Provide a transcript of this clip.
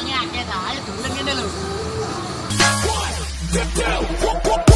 അതെ താഴെ തുള്ളങ്ങണ്ടല്ലോ One,